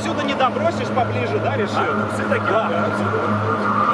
отсюда не добросишь поближе, да, решил? Все-таки, Да. да,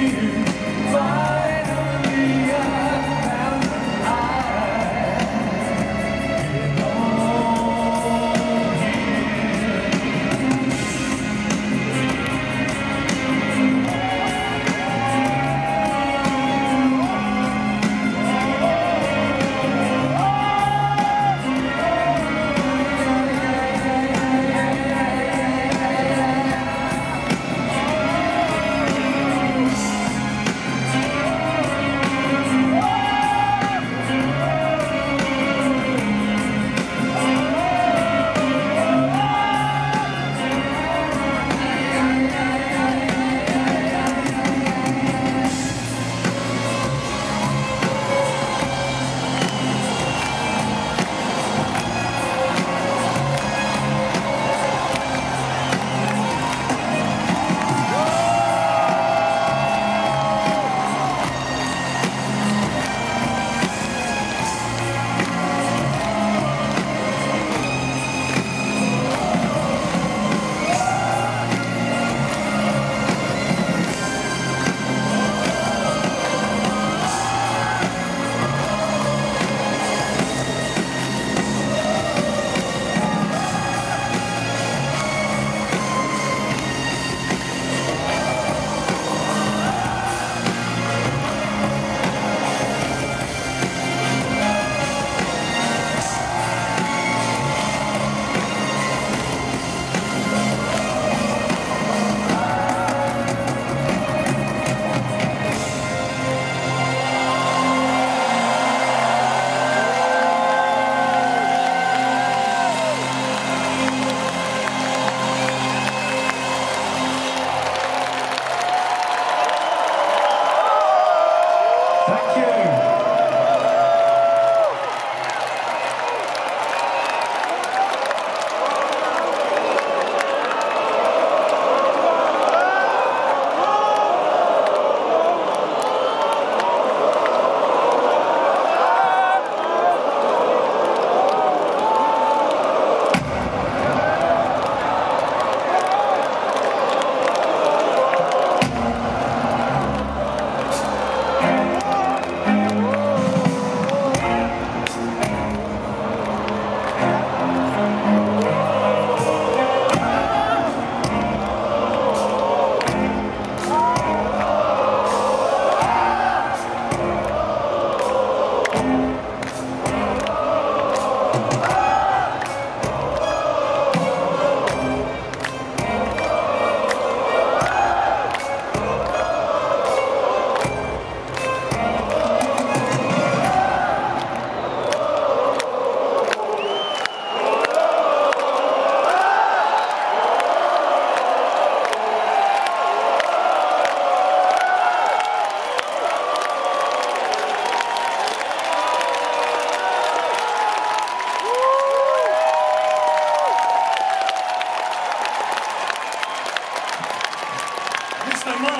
you.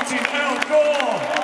Martin Elgore.